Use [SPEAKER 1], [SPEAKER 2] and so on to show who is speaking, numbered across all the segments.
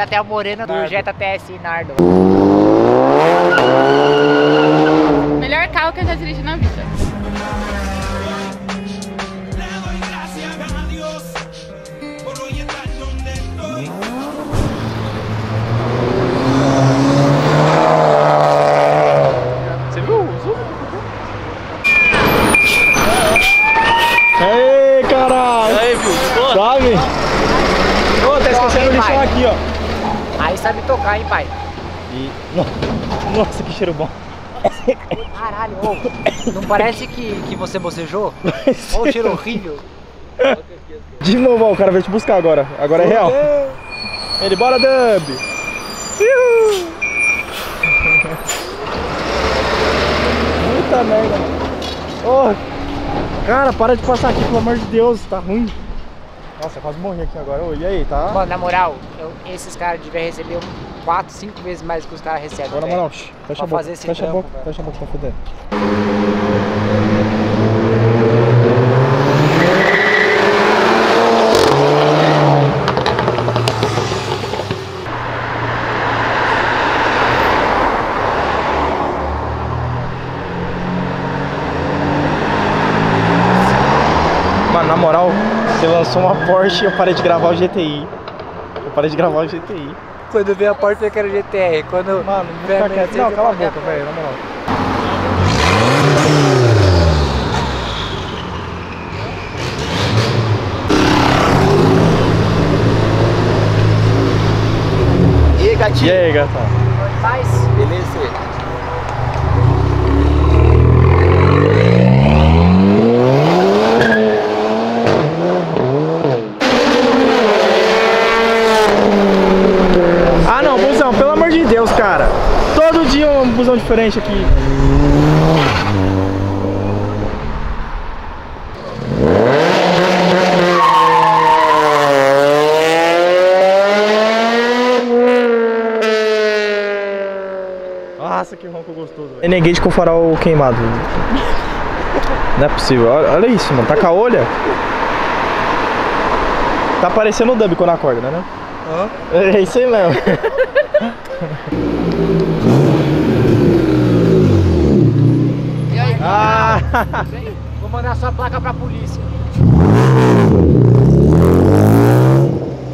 [SPEAKER 1] vai até o Moreno do Jetta TSI Nardo.
[SPEAKER 2] Melhor carro que eu já dirigi na vida.
[SPEAKER 3] Você viu o zoom? Ei, caralho!
[SPEAKER 4] Aí, viu?
[SPEAKER 3] Sabe? Ô, tá esquecendo o lixão aqui, ó.
[SPEAKER 1] Sabe tocar, hein, pai?
[SPEAKER 3] E... Nossa, que cheiro bom.
[SPEAKER 1] Caralho, ô, não parece que, que você bocejou? Olha o cheiro horrível.
[SPEAKER 3] De novo, ó, o cara veio te buscar agora. Agora é real. Ele, bora, Dub! Puta merda. Ô, cara, para de passar aqui, pelo amor de Deus, tá ruim. Nossa, quase morri aqui agora. Ô, e aí, tá?
[SPEAKER 1] Mano, na moral, eu- esses caras deviam receber um 4, 5 vezes mais que os caras recebem.
[SPEAKER 3] Agora,
[SPEAKER 1] velho.
[SPEAKER 3] moral, fecha a boca, fecha a boca, fecha a boca pra fuder. Mano, na moral, você lançou uma Porsche e eu parei de gravar o GTI. Eu parei de gravar o GTI.
[SPEAKER 1] Quando vem a porta eu quero GTR. Quando
[SPEAKER 3] Mano,
[SPEAKER 1] vem a. Mercedes,
[SPEAKER 3] Não, cala a boca, velho, na moral.
[SPEAKER 4] E aí,
[SPEAKER 3] E
[SPEAKER 4] gatinho?
[SPEAKER 3] aí, gatão?
[SPEAKER 1] Faz.
[SPEAKER 4] Beleza?
[SPEAKER 3] Ah não, busão, pelo amor de Deus, cara. Todo dia um busão diferente aqui. Nossa, que ronco gostoso, velho. Renegade com farol queimado. Não é possível. Olha, olha isso, mano. Tá com a olha. Tá parecendo o Dub quando acorda, né? né? É isso aí mesmo.
[SPEAKER 1] E aí,
[SPEAKER 3] Ah!
[SPEAKER 1] vou mandar sua placa pra polícia.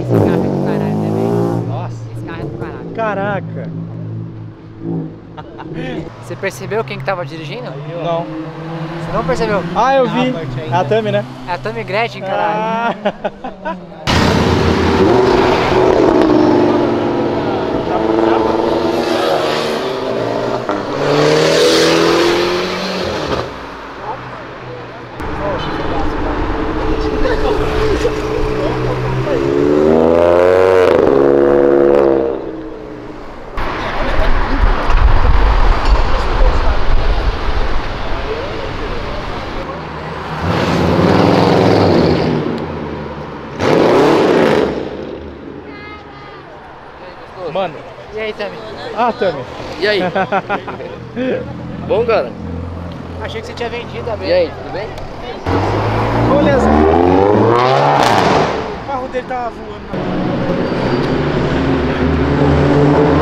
[SPEAKER 1] Esse carro é do caralho, né, velho?
[SPEAKER 3] Nossa.
[SPEAKER 1] Esse carro é do caralho.
[SPEAKER 3] Caraca.
[SPEAKER 1] Você percebeu quem que tava dirigindo?
[SPEAKER 3] Não.
[SPEAKER 1] Você não percebeu?
[SPEAKER 3] Ah, eu vi. É a Tami, né?
[SPEAKER 1] É a Tammy Gretchen, caralho.
[SPEAKER 3] Ah. Mano.
[SPEAKER 1] E aí, Tammy?
[SPEAKER 3] Ah, Tami.
[SPEAKER 4] E aí? Bom, cara?
[SPEAKER 1] Achei que você tinha vendido a
[SPEAKER 4] E aí, tudo bem?
[SPEAKER 3] Beleza. O carro dele tá voando.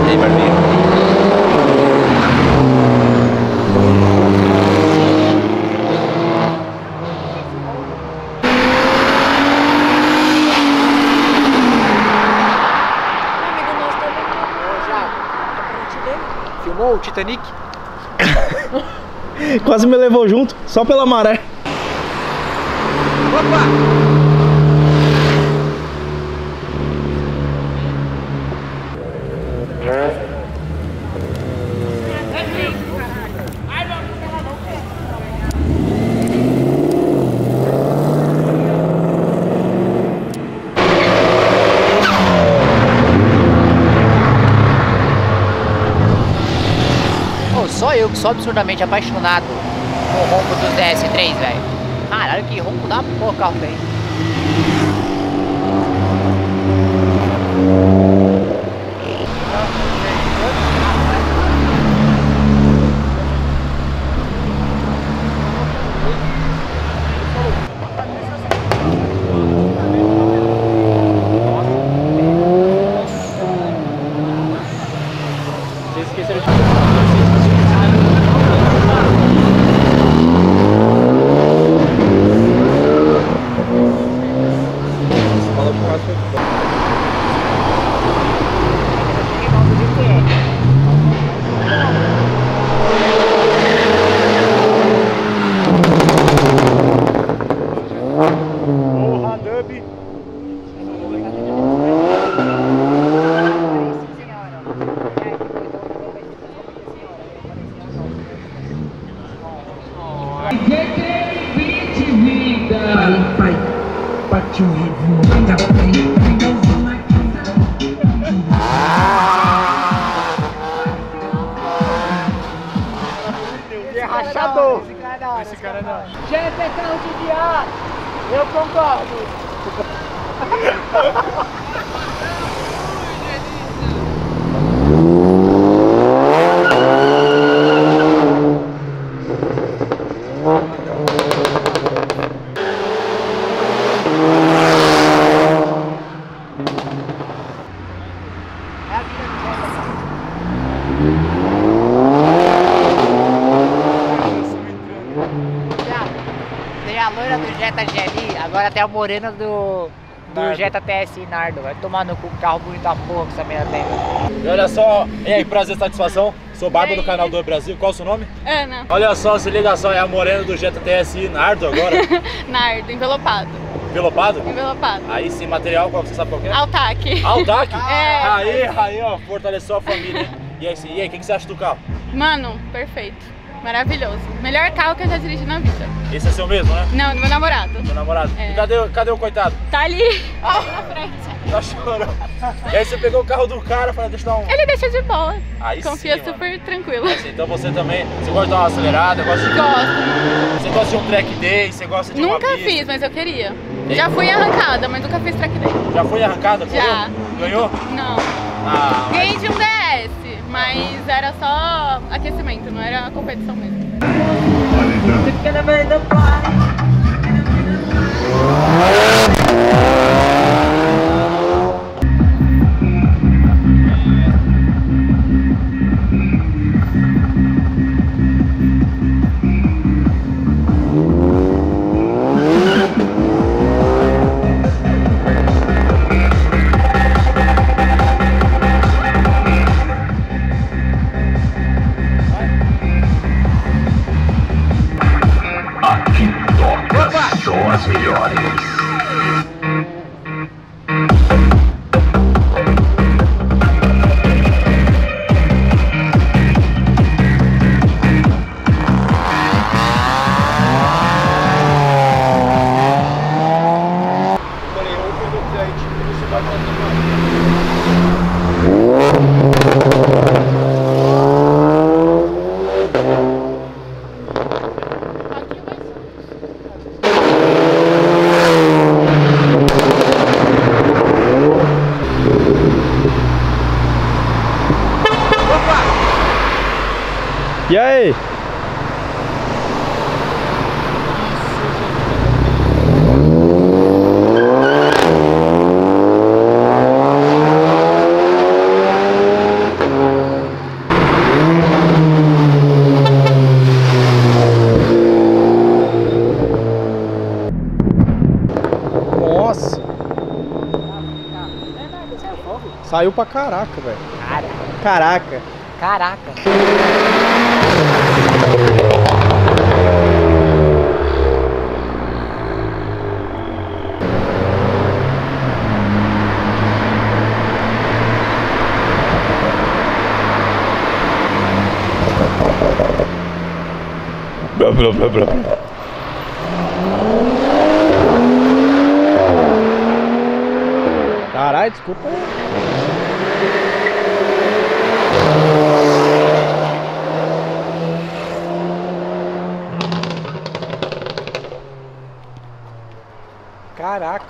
[SPEAKER 4] E aí, Barbinho?
[SPEAKER 1] Filmou o Titanic?
[SPEAKER 3] Quase me levou junto, só pela maré.
[SPEAKER 1] Pô, só eu que sou absurdamente apaixonado com o ronco dos DS3, velho. Caralho, que ronco da porra o carro tem.
[SPEAKER 5] quase foi embora. Porra,
[SPEAKER 1] Eu concordo. É a vida do Jefferson. Já. Tem a loira do Jetta Tem a morena do, do
[SPEAKER 5] Nardo.
[SPEAKER 1] Jetta TSI Nardo. Vai tomar no cu, carro bonito da porra que essa menina tem.
[SPEAKER 5] E olha só, e aí, prazer, satisfação. Sou Barba do canal do Brasil. Qual é o seu nome?
[SPEAKER 2] Ana,
[SPEAKER 5] Olha só, se liga só, é a morena do Jetta TSI Nardo agora.
[SPEAKER 2] Nardo, envelopado.
[SPEAKER 5] Envelopado?
[SPEAKER 2] Envelopado.
[SPEAKER 5] Aí sim, material, qual que você sabe qual que é?
[SPEAKER 2] Altac.
[SPEAKER 5] Aldac?
[SPEAKER 2] É.
[SPEAKER 5] Aí, aí, ó, fortaleceu a família. E aí, sim, e aí, o que, que você acha do carro?
[SPEAKER 2] Mano, perfeito. Maravilhoso. Melhor carro que eu já dirigi na vida.
[SPEAKER 5] Esse é seu mesmo, né?
[SPEAKER 2] Não, do meu namorado.
[SPEAKER 5] Seu namorado.
[SPEAKER 2] É.
[SPEAKER 5] E cadê, o- cadê o coitado?
[SPEAKER 2] Tá ali na frente.
[SPEAKER 5] Tá chorando. E aí você pegou o carro do cara falou, deixa eu dar um...
[SPEAKER 2] Ele deixa de boa.
[SPEAKER 5] Aí
[SPEAKER 2] Confia
[SPEAKER 5] sim, mano.
[SPEAKER 2] super tranquilo.
[SPEAKER 5] Assim, Então você também, você gosta de dar uma acelerada, gosta de...
[SPEAKER 2] Gosto.
[SPEAKER 5] Você gosta de um track day, você gosta de
[SPEAKER 2] Nunca fiz, mas eu queria. Já fui arrancada, mas nunca fiz track day.
[SPEAKER 5] Já foi arrancada?
[SPEAKER 2] Já.
[SPEAKER 5] Ganhou?
[SPEAKER 2] Não.
[SPEAKER 5] Ah, mas-
[SPEAKER 2] Ganhei de um mas era só aquecimento, não era competição mesmo.
[SPEAKER 3] Aqui
[SPEAKER 5] Saiu pra caraca, velho.
[SPEAKER 1] Cara,
[SPEAKER 5] Caraca.
[SPEAKER 1] caraca.
[SPEAKER 5] Blá, blá, blá, blá. Caralho, desculpa.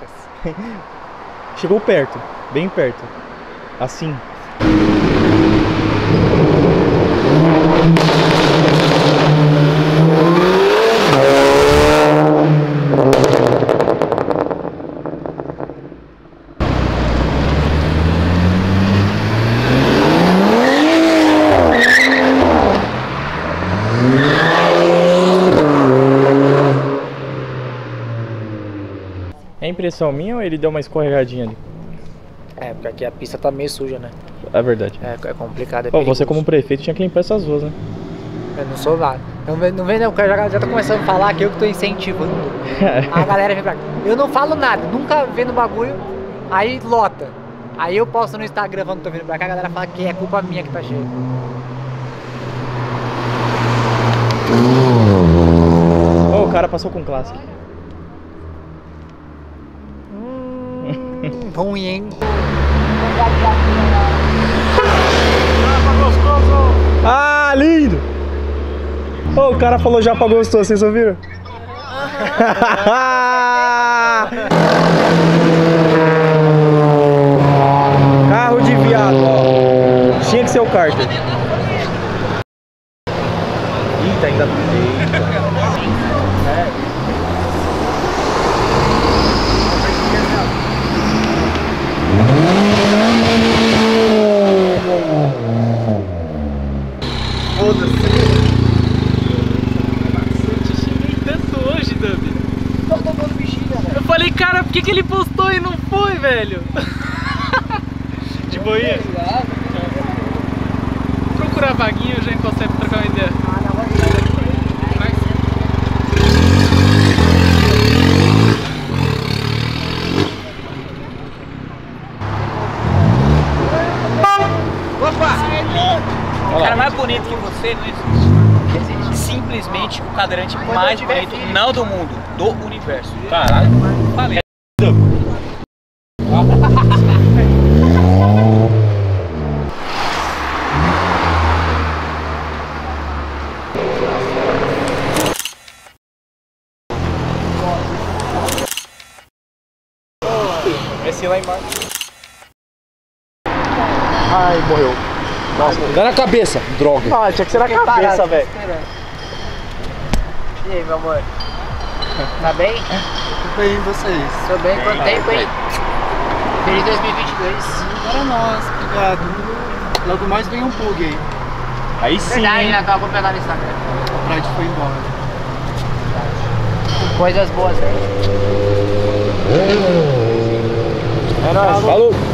[SPEAKER 5] Caracas. Chegou perto, bem perto. Assim.
[SPEAKER 3] Impressão minha ou ele deu uma escorregadinha ali?
[SPEAKER 1] É, porque aqui a pista tá meio suja, né?
[SPEAKER 3] É verdade.
[SPEAKER 1] É, é complicado. É
[SPEAKER 3] Pô, você como prefeito tinha que limpar essas ruas, né?
[SPEAKER 1] Eu não sou nada. Não vem, não vem não, o cara já, já tá começando a falar que eu que tô incentivando. a galera vem pra cá. Eu não falo nada, nunca vendo bagulho, aí lota. Aí eu posto no Instagram que tô vindo pra cá, a galera fala que é culpa minha que tá cheio.
[SPEAKER 3] Ô, o cara passou com classe.
[SPEAKER 1] Ruim, hein?
[SPEAKER 3] Ah, lindo! Ô, o cara falou já pra gostoso, vocês ouviram? Carro de viado, ó. Tinha que ser o Carter. Eita, ainda. Eita.
[SPEAKER 6] Te xinguei tanto hoje, Dami. Eu falei, cara, por que, que ele postou e não foi, velho? De boinha? Procurar vaguinha, eu já consegue trocar uma ideia.
[SPEAKER 7] O cara mais bonito que você não existe. Simplesmente o cadeirante mais bonito, não do mundo, do universo. Caralho. Falei.
[SPEAKER 3] Cabeça, droga. Ah, tinha que ser na cabeça, velho.
[SPEAKER 1] E aí, meu amor? Tá bem?
[SPEAKER 3] Bem, vocês.
[SPEAKER 1] Tô bem, quanto tempo, hein? Feliz 2022.
[SPEAKER 3] Para nós, obrigado. Logo mais vem um pug aí. Aí sim.
[SPEAKER 1] Verdade,
[SPEAKER 3] hein?
[SPEAKER 1] né? Tava acompanhando lá no Instagram.
[SPEAKER 3] A Pride foi embora.
[SPEAKER 1] Coisas boas, né?
[SPEAKER 3] É nóis. Falou.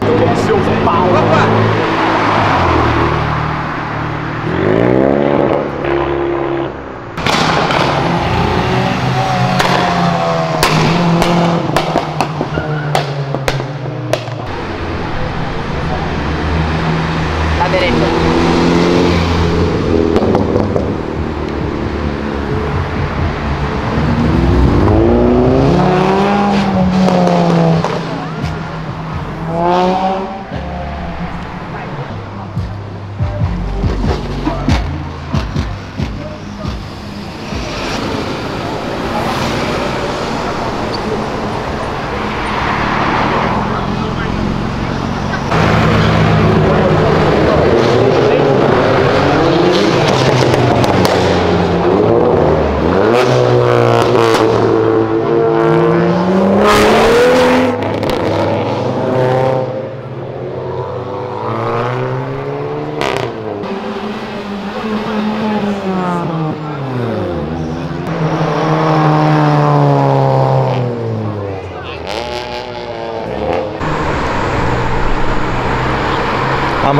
[SPEAKER 1] 这东
[SPEAKER 3] 西要是了，快。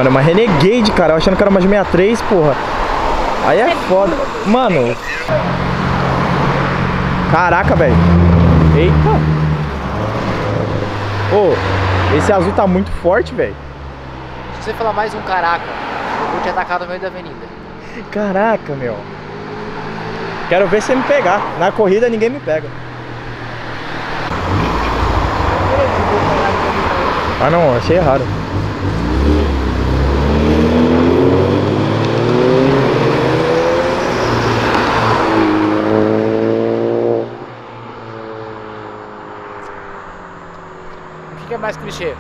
[SPEAKER 3] Mano, uma Renegade, cara. Eu achando que era uma de 63, porra. Aí é foda. Mano. Caraca, velho. Eita. Ô, esse azul tá muito forte, velho.
[SPEAKER 1] Se você falar mais um caraca, eu vou te atacar no meio da avenida.
[SPEAKER 3] Caraca, meu. Quero ver você me pegar. Na corrida ninguém me pega. Ah não, achei errado.
[SPEAKER 1] Que é mais clichê?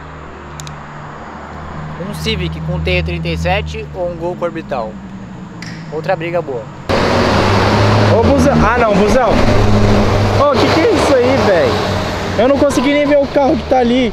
[SPEAKER 1] Um Civic com T37 ou um Gol com orbital? Outra briga boa.
[SPEAKER 3] Ô, busão. Ah, não, busão. Ô, o que, que é isso aí, velho? Eu não consegui nem ver o carro que tá ali.